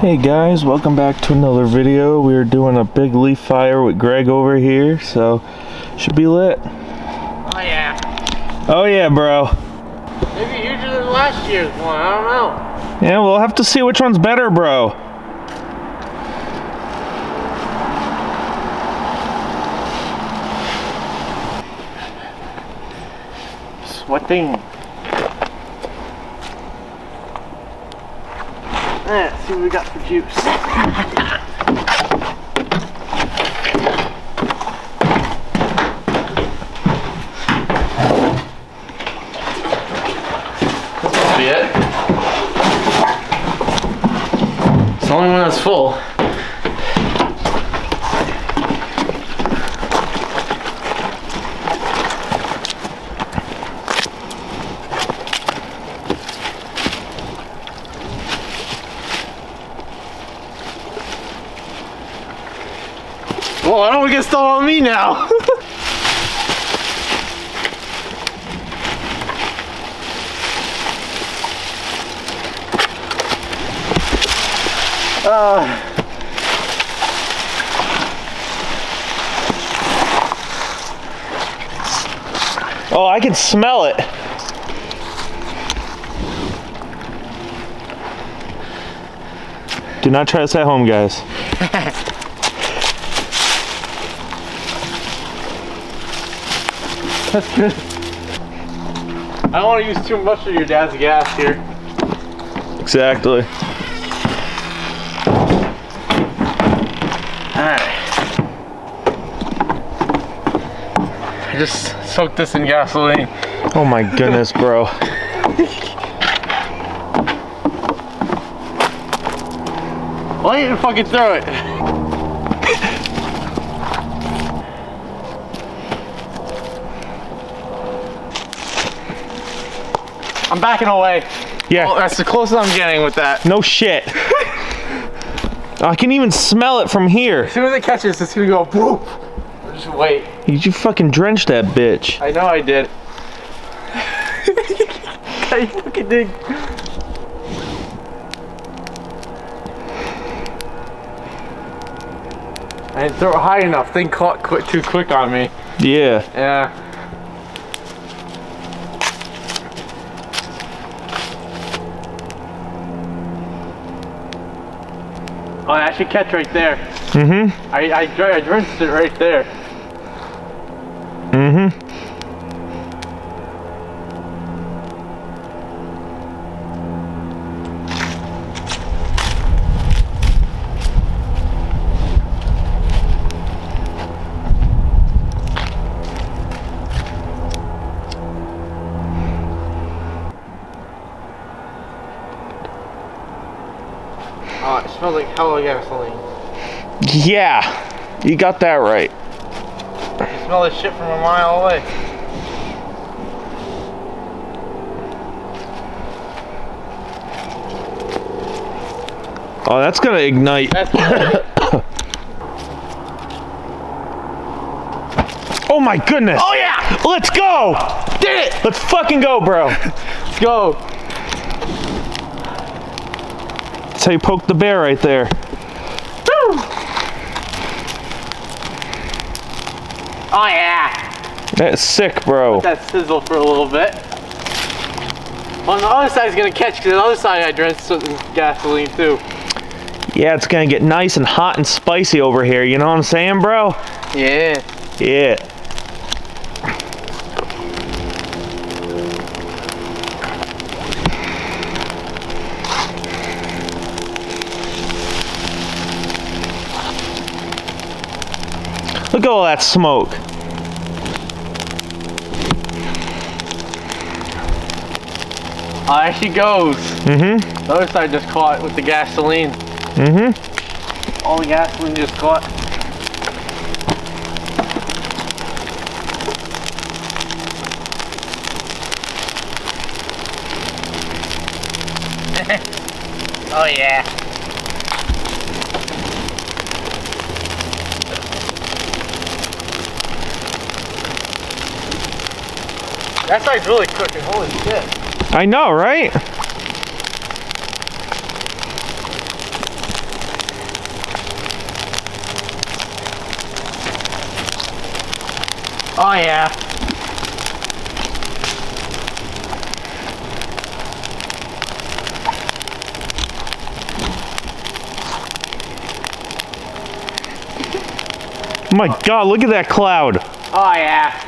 Hey guys, welcome back to another video. We are doing a big leaf fire with Greg over here, so should be lit. Oh yeah. Oh yeah, bro. Maybe huger than last year's one. I don't know. Yeah, we'll have to see which one's better, bro. Sweating. Let's see what we got for juice. This must be it. It's the only one that's full. Well, I don't to get stolen on me now. uh. Oh, I can smell it. Do not try this at home, guys. That's good. I don't want to use too much of your dad's gas here. Exactly. Alright. I just soaked this in gasoline. Oh my goodness, bro. Why didn't you fucking throw it? I'm backing away. Yeah. Oh, that's the closest I'm getting with that. No shit. I can even smell it from here. As soon as it catches, it's gonna go boop. Just wait. You, you fucking drenched that bitch. I know I did. I fucking did. I didn't throw it high enough. Thing caught quick, too quick on me. Yeah. Yeah. Oh, I actually catch right there. Mm-hmm. I I, I drenched it right there. Smells like hella gasoline. Yeah. You got that right. I can smell this shit from a mile away. Oh, that's gonna ignite. That's Oh my goodness. Oh yeah! Let's go. Did it! Let's fucking go, bro. Let's go. That's how you poke the bear right there. Oh yeah! That's sick, bro. That sizzle for a little bit. On the other side's gonna catch because the other side I drenched some gasoline too. Yeah, it's gonna get nice and hot and spicy over here. You know what I'm saying, bro? Yeah. Yeah. At all that smoke. Oh, there she goes. Mm-hmm. The other side just caught with the gasoline. Mm-hmm. All the gasoline just caught. oh yeah. That side's really cooking, holy shit. I know, right? Oh yeah. My god, look at that cloud. Oh yeah.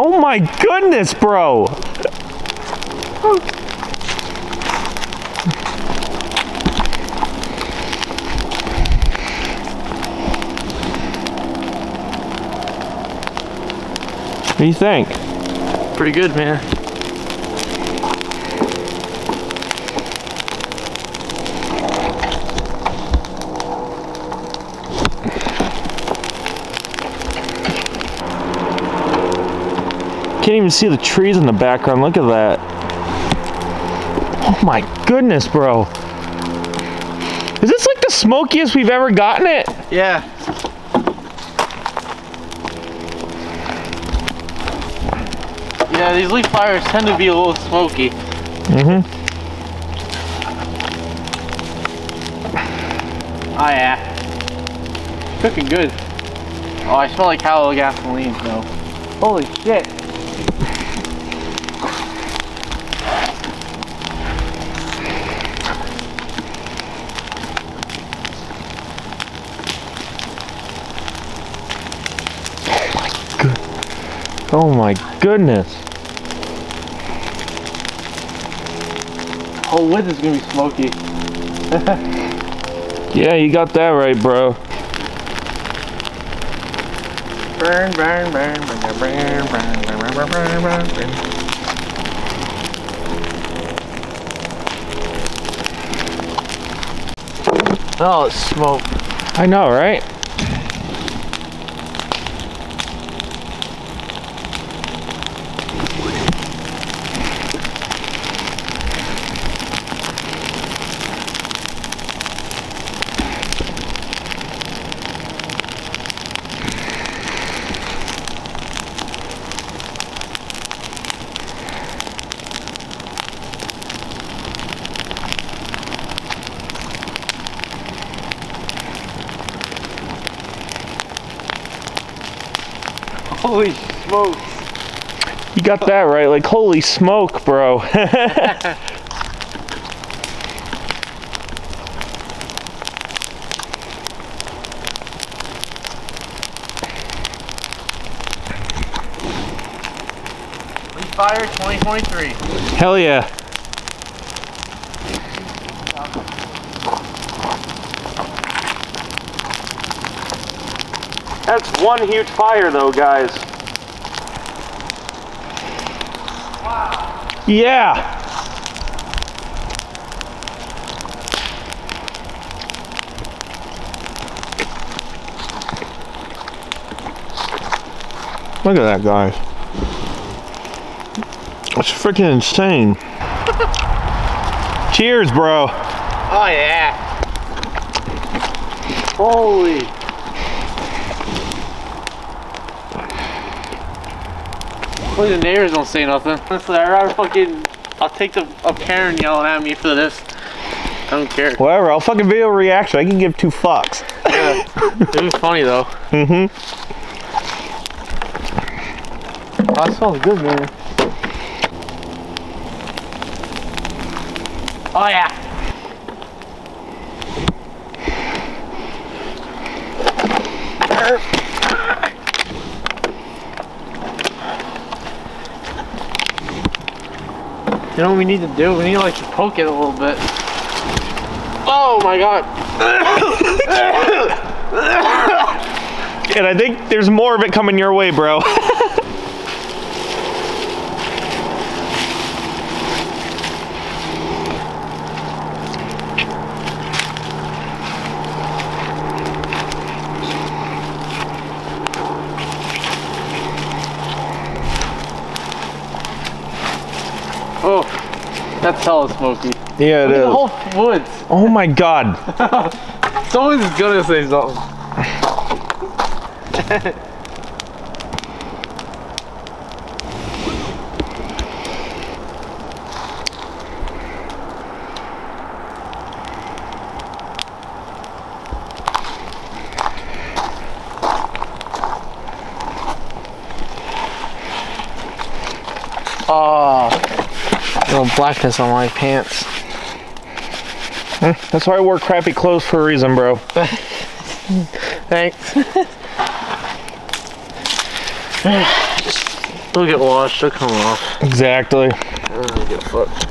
Oh my goodness, bro. What do you think? Pretty good, man. Can't even see the trees in the background. Look at that. Oh my goodness, bro. Is this like the smokiest we've ever gotten it? Yeah. Yeah, these leaf fires tend to be a little smoky. Mm-hmm. Oh yeah. Cooking good. Oh, I smell like tallow gasoline, so. Holy shit. Oh my goodness. Whole wood is gonna be smoky. Yeah, you got that right, bro. Burn, burn, burn, burn, burn, burn, burn, burn, burn, burn, burn. Oh, it's smoke. I know, right? Holy smokes. You got that right. Like, holy smoke, bro. Leaf Fire 2023. Hell yeah. That's one huge fire, though, guys. Wow. Yeah. Look at that, guys. It's freaking insane. Cheers, bro. Oh yeah. Holy. Hopefully the neighbors don't say nothing. Honestly, I'd rather fucking, I'll take the, a parent yelling at me for this. I don't care. Whatever, I'll fucking video reaction. I can give two fucks. Yeah. it was funny though. Mm-hmm. Oh, that smells good, man. Oh yeah. You know what we need to do? We need to like poke it a little bit. Oh my god. And I think there's more of it coming your way, bro. Oh, that's hella smoky. yeah, it Look is. whole woods. Oh my god. Someone's gonna say something. blackness on my pants. Hmm, that's why I wore crappy clothes for a reason, bro. Thanks. They'll get washed. They'll come off. Exactly. Get fucked.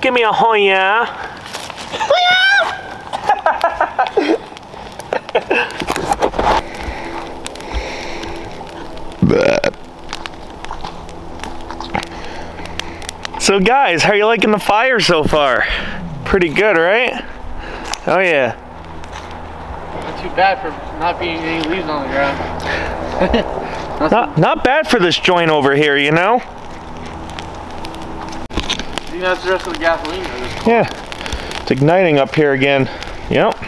Give me a Hoya. So guys, how are you liking the fire so far? Pretty good, right? Oh yeah. Not too bad for not being any leaves on the ground. Not not bad for this joint over here, you know? That's the rest of the gasoline. Yeah. It's igniting up here again. Yep.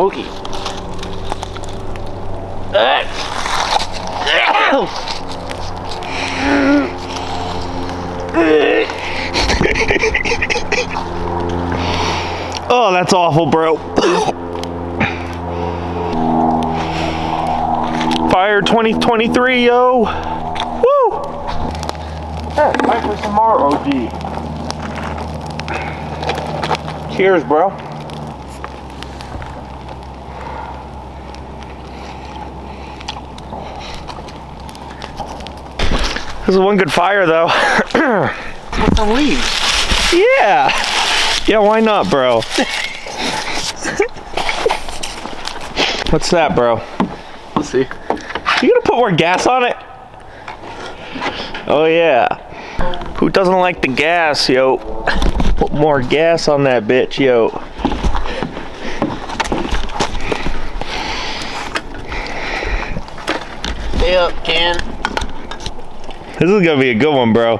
Smoky. Oh, that's awful, bro. Fire 2023, yo. Woo! Yeah, might play some more OG. Cheers, bro. This is one good fire, though. What's the leaves? yeah. Yeah, why not, bro? What's that, bro? Let's see. You gonna put more gas on it? Oh yeah. Who doesn't like the gas, yo? Put more gas on that bitch, yo. Stay up, can. This is gonna be a good one, bro.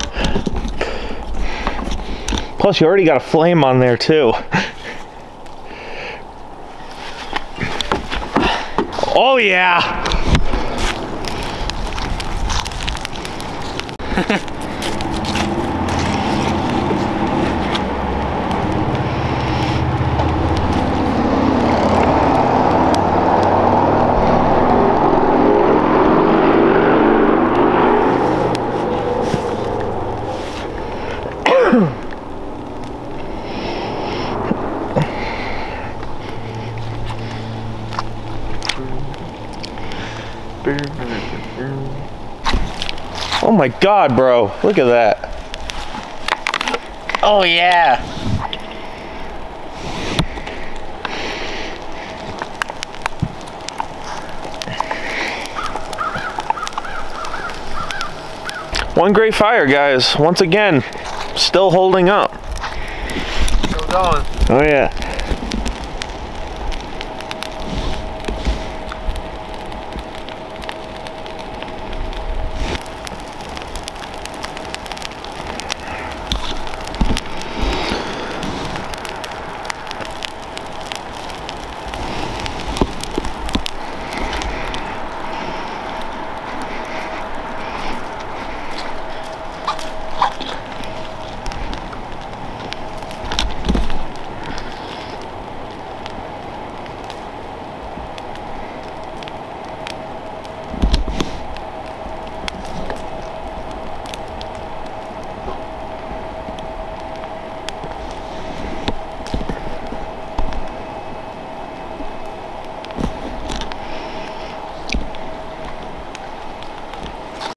Plus, you already got a flame on there too. Oh yeah. Oh my god, bro. Look at that. Oh yeah. One great fire, guys. Once again, still holding up. Still going. Oh yeah.